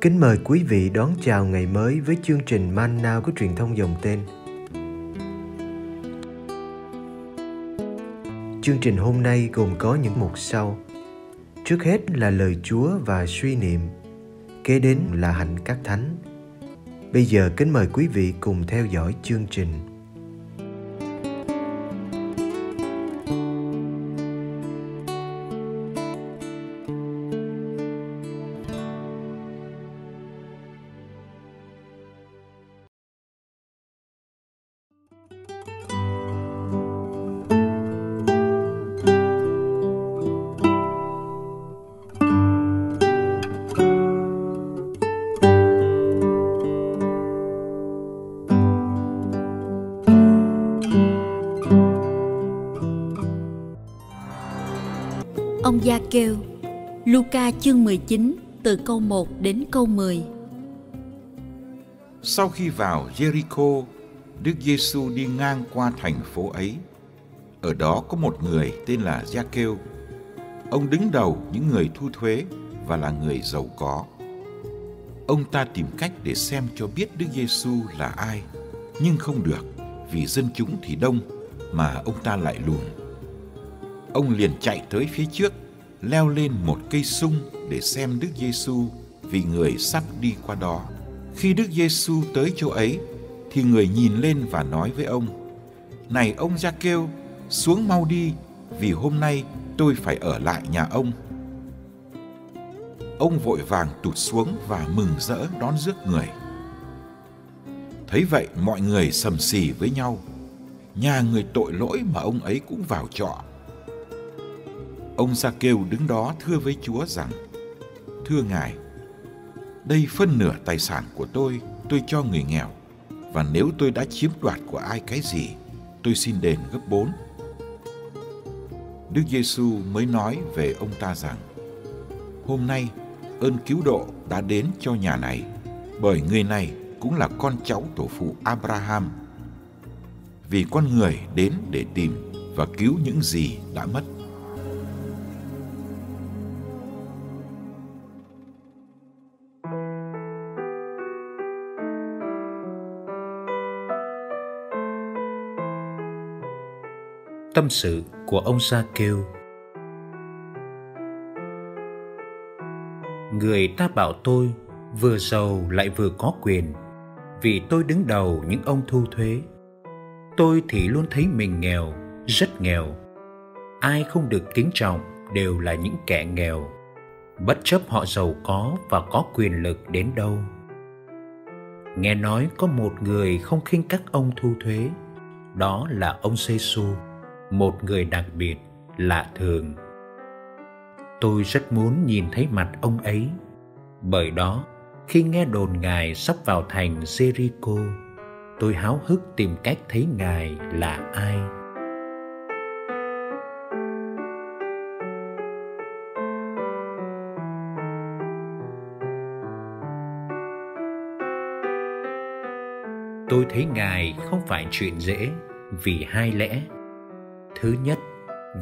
Kính mời quý vị đón chào ngày mới với chương trình Man Now của truyền thông dòng tên. Chương trình hôm nay gồm có những mục sau. Trước hết là lời Chúa và suy niệm. Kế đến là hạnh các thánh. Bây giờ kính mời quý vị cùng theo dõi chương trình. Ông Gia kêu Luca chương 19 từ câu 1 đến câu 10 Sau khi vào Jericho, Đức Giêsu đi ngang qua thành phố ấy. Ở đó có một người tên là Gia Kêu. Ông đứng đầu những người thu thuế và là người giàu có. Ông ta tìm cách để xem cho biết Đức Giêsu là ai, nhưng không được vì dân chúng thì đông mà ông ta lại lùn ông liền chạy tới phía trước, leo lên một cây sung để xem Đức Giêsu vì người sắp đi qua đó. Khi Đức Giêsu tới chỗ ấy, thì người nhìn lên và nói với ông: "Này ông Gia kêu, xuống mau đi, vì hôm nay tôi phải ở lại nhà ông." Ông vội vàng tụt xuống và mừng rỡ đón rước người. Thấy vậy mọi người sầm xì với nhau. Nhà người tội lỗi mà ông ấy cũng vào trọ Ông Sa kêu đứng đó thưa với Chúa rằng, Thưa Ngài, đây phân nửa tài sản của tôi, tôi cho người nghèo, và nếu tôi đã chiếm đoạt của ai cái gì, tôi xin đền gấp bốn. Đức Giêsu mới nói về ông ta rằng, Hôm nay, ơn cứu độ đã đến cho nhà này, bởi người này cũng là con cháu tổ phụ Abraham. Vì con người đến để tìm và cứu những gì đã mất. Tâm sự của ông Sa kêu Người ta bảo tôi vừa giàu lại vừa có quyền vì tôi đứng đầu những ông thu thuế. Tôi thì luôn thấy mình nghèo, rất nghèo. Ai không được kính trọng đều là những kẻ nghèo, bất chấp họ giàu có và có quyền lực đến đâu. Nghe nói có một người không khinh các ông thu thuế, đó là ông Giêsu một người đặc biệt lạ thường. Tôi rất muốn nhìn thấy mặt ông ấy. Bởi đó, khi nghe đồn ngài sắp vào thành jericho, tôi háo hức tìm cách thấy ngài là ai. Tôi thấy ngài không phải chuyện dễ, vì hai lẽ. Thứ nhất,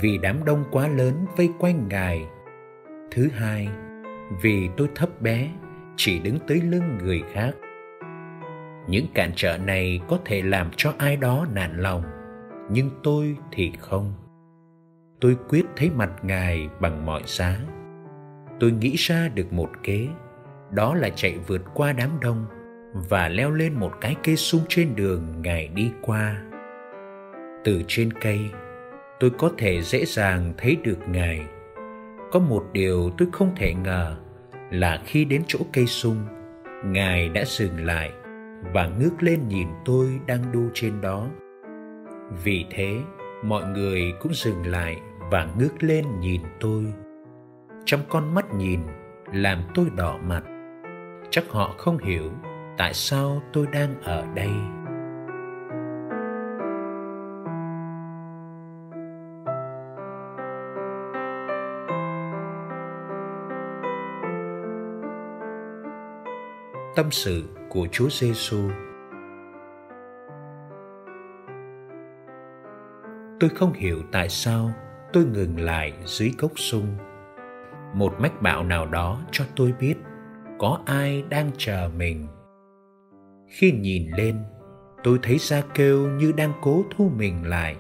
vì đám đông quá lớn vây quanh Ngài. Thứ hai, vì tôi thấp bé, chỉ đứng tới lưng người khác. Những cản trở này có thể làm cho ai đó nản lòng, nhưng tôi thì không. Tôi quyết thấy mặt Ngài bằng mọi giá. Tôi nghĩ ra được một kế, đó là chạy vượt qua đám đông và leo lên một cái cây sung trên đường Ngài đi qua. Từ trên cây, tôi có thể dễ dàng thấy được ngài. Có một điều tôi không thể ngờ là khi đến chỗ cây sung, ngài đã dừng lại và ngước lên nhìn tôi đang đu trên đó. Vì thế, mọi người cũng dừng lại và ngước lên nhìn tôi. Trong con mắt nhìn làm tôi đỏ mặt. Chắc họ không hiểu tại sao tôi đang ở đây. Tâm sự của Chúa Giêsu. Tôi không hiểu tại sao tôi ngừng lại dưới gốc sung. Một mách bảo nào đó cho tôi biết có ai đang chờ mình khi nhìn lên, tôi thấy ra kêu như đang cố thu mình lại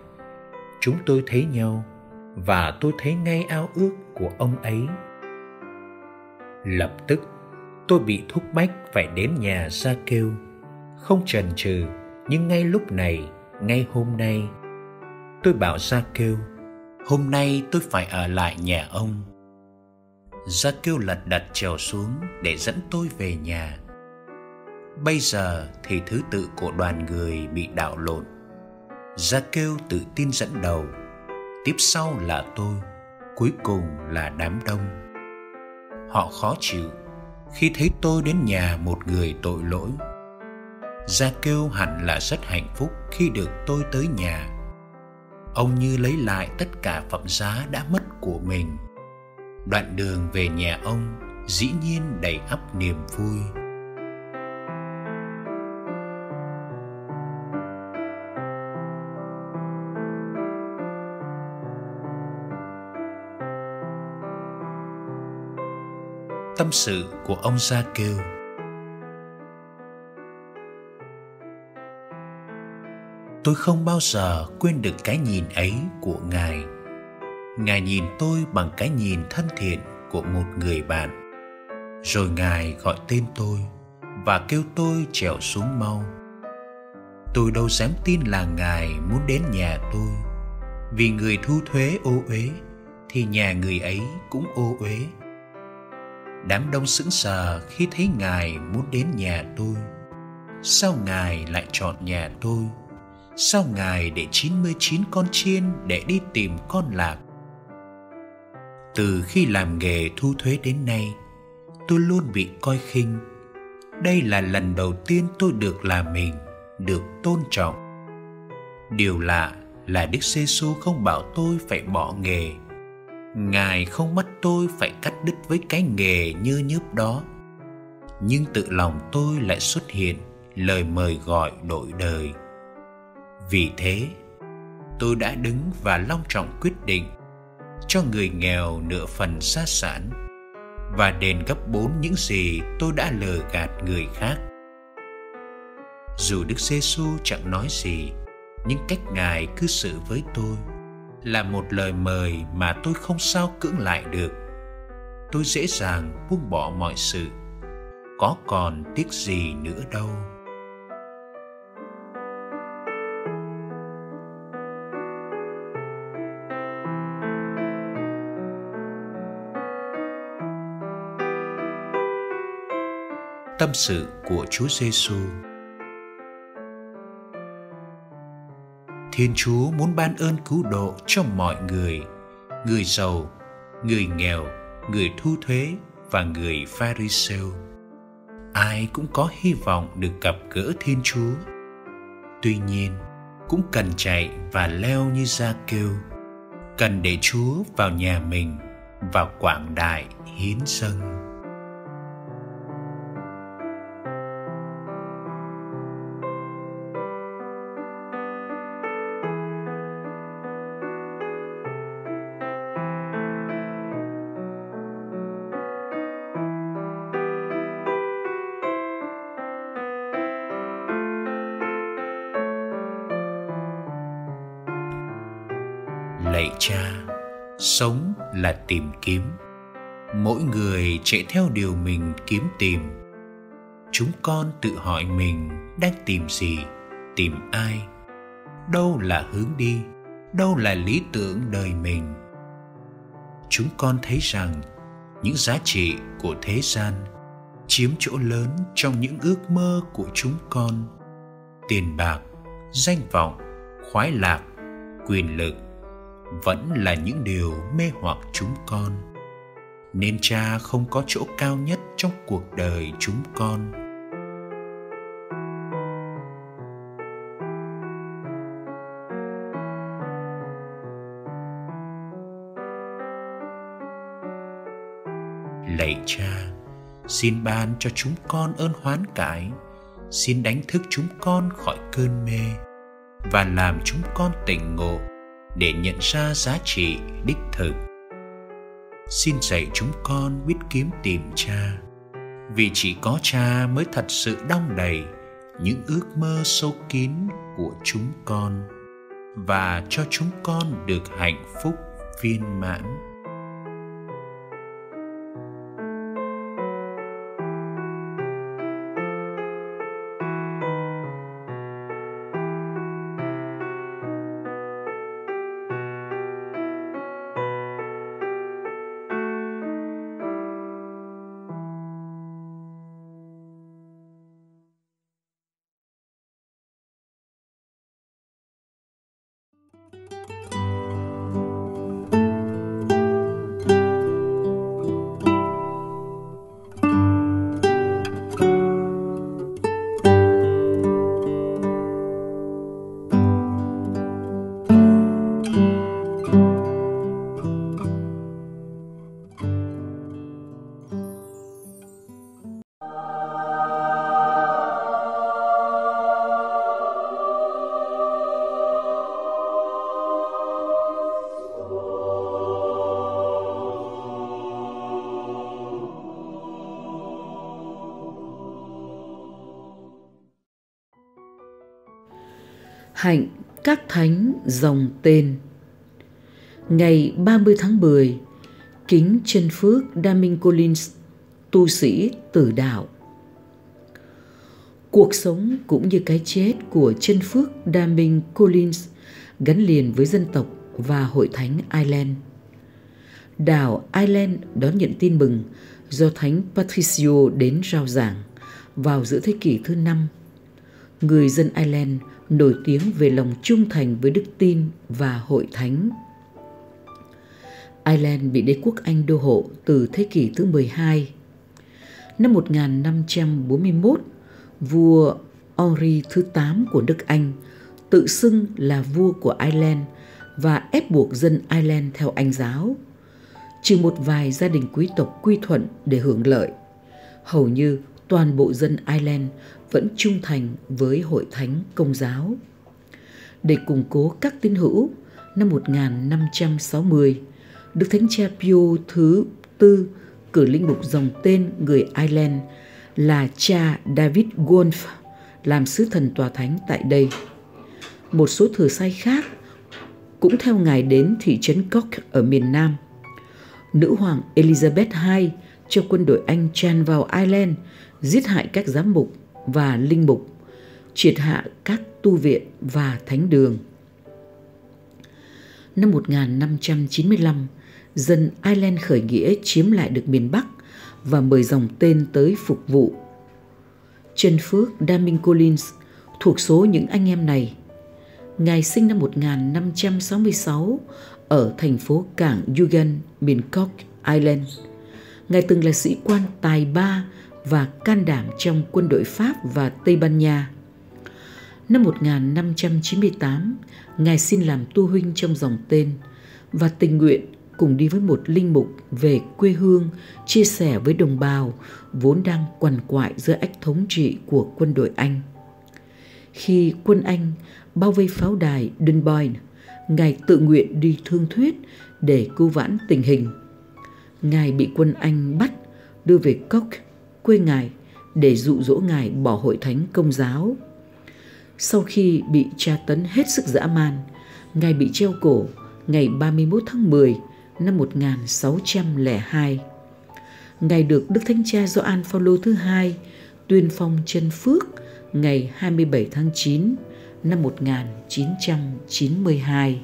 chúng tôi thấy nhau và tôi thấy ngay ao ước của ông ấy lập tức tôi bị thúc bách phải đến nhà ra kêu. Không chần chừ, nhưng ngay lúc này, ngay hôm nay, tôi bảo ra kêu, hôm nay tôi phải ở lại nhà ông. Ra kêu lật đật trèo xuống để dẫn tôi về nhà. Bây giờ thì thứ tự của đoàn người bị đảo lộn. Ra kêu tự tin dẫn đầu. Tiếp sau là tôi, cuối cùng là đám đông. Họ khó chịu khi thấy tôi đến nhà một người tội lỗi, gia kêu hẳn là rất hạnh phúc khi được tôi tới nhà. Ông như lấy lại tất cả phẩm giá đã mất của mình. Đoạn đường về nhà ông dĩ nhiên đầy ắp niềm vui. Tâm sự của ông Gia Kêu. Tôi không bao giờ quên được cái nhìn ấy của Ngài. Ngài nhìn tôi bằng cái nhìn thân thiện của một người bạn. Rồi Ngài gọi tên tôi và kêu tôi trèo xuống mau. Tôi đâu dám tin là Ngài muốn đến nhà tôi. Vì người thu thuế ô uế thì nhà người ấy cũng ô uế đám đông sững sờ khi thấy ngài muốn đến nhà tôi. Sao ngài lại chọn nhà tôi? Sao ngài để 99 con chiên để đi tìm con lạc? Từ khi làm nghề thu thuế đến nay, tôi luôn bị coi khinh. Đây là lần đầu tiên tôi được làm mình, được tôn trọng. Điều lạ là đức giê xu không bảo tôi phải bỏ nghề ngài không bắt tôi phải cắt đứt với cái nghề như nhớp đó. Nhưng tự lòng tôi lại xuất hiện, lời mời gọi đổi đời. Vì thế, tôi đã đứng và long trọng quyết định cho người nghèo nửa phần gia sản và đền gấp bốn những gì tôi đã lừa gạt người khác. Dù đức giê xu chẳng nói gì, nhưng cách ngài cư xử với tôi là một lời mời mà tôi không sao cưỡng lại được. Tôi dễ dàng buông bỏ mọi sự. Có còn tiếc gì nữa đâu? Tâm sự của Chúa Giêsu Thiên Chúa muốn ban ơn cứu độ cho mọi người, người giàu, người nghèo, người thu thuế và người Pharisêu. Ai cũng có hy vọng được gặp gỡ Thiên Chúa. Tuy nhiên, cũng cần chạy và leo như ra kêu, cần để Chúa vào nhà mình và quảng đại hiến dâng. Cha, sống là tìm kiếm. Mỗi người chạy theo điều mình kiếm tìm. Chúng con tự hỏi mình đang tìm gì, tìm ai? Đâu là hướng đi, đâu là lý tưởng đời mình? Chúng con thấy rằng những giá trị của thế gian chiếm chỗ lớn trong những ước mơ của chúng con. Tiền bạc, danh vọng, khoái lạc, quyền lực vẫn là những điều mê hoặc chúng con. Nên cha không có chỗ cao nhất trong cuộc đời chúng con. Lạy cha, xin ban cho chúng con ơn hoán cải, xin đánh thức chúng con khỏi cơn mê và làm chúng con tỉnh ngộ để nhận ra giá trị đích thực. Xin dạy chúng con biết kiếm tìm cha. Vì chỉ có cha mới thật sự đong đầy những ước mơ sâu kín của chúng con và cho chúng con được hạnh phúc viên mãn. Hạnh các thánh dòng tên Ngày 30 tháng 10 Kính chân phước daming Collins Tu sĩ tử đạo Cuộc sống cũng như cái chết của chân phước daming Collins gắn liền với dân tộc và hội thánh Ireland. Đảo Ireland đón nhận tin mừng do Thánh Patricio đến rao giảng vào giữa thế kỷ thứ năm. Người dân Ireland nổi tiếng về lòng trung thành với đức tin và hội thánh. Ireland bị đế quốc Anh đô hộ từ thế kỷ thứ 12. Năm 1541, vua Henry thứ 8 của nước Anh tự xưng là vua của Ireland và ép buộc dân Ireland theo Anh giáo. Trừ một vài gia đình quý tộc quy thuận để hưởng lợi, hầu như toàn bộ dân Ireland vẫn trung thành với hội thánh công giáo. Để củng cố các tín hữu, năm 1560, Đức Thánh Cha Pio thứ tư cử linh mục dòng tên người Ireland là cha David Wolf làm sứ thần tòa thánh tại đây. Một số thừa sai khác cũng theo ngài đến thị trấn Cork ở miền Nam. Nữ hoàng Elizabeth II cho quân đội Anh tràn vào Ireland giết hại các giám mục và linh mục, triệt hạ các tu viện và thánh đường. Năm 1595, dân Ireland khởi nghĩa chiếm lại được miền Bắc và mời dòng tên tới phục vụ. Trần Phước Daming Collins thuộc số những anh em này. Ngài sinh năm 1566 ở thành phố cảng Yugan, miền Cork, Ireland. Ngài từng là sĩ quan tài ba và can đảm trong quân đội Pháp và Tây Ban Nha. Năm 1598, Ngài xin làm tu huynh trong dòng tên và tình nguyện cùng đi với một linh mục về quê hương chia sẻ với đồng bào vốn đang quằn quại giữa ách thống trị của quân đội Anh. Khi quân Anh bao vây pháo đài Dunboyne, Ngài tự nguyện đi thương thuyết để cứu vãn tình hình. Ngài bị quân Anh bắt đưa về Cork quê ngài để dụ dỗ ngài bỏ hội thánh công giáo. Sau khi bị tra tấn hết sức dã man, ngài bị treo cổ ngày 31 tháng 10 năm 1602. Ngài được Đức Thánh Cha Gioan Phaolô thứ hai tuyên phong chân phước ngày 27 tháng 9 năm 1992.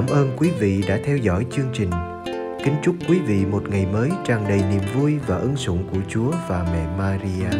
Cảm ơn quý vị đã theo dõi chương trình. Kính chúc quý vị một ngày mới tràn đầy niềm vui và ân sủng của Chúa và mẹ Maria.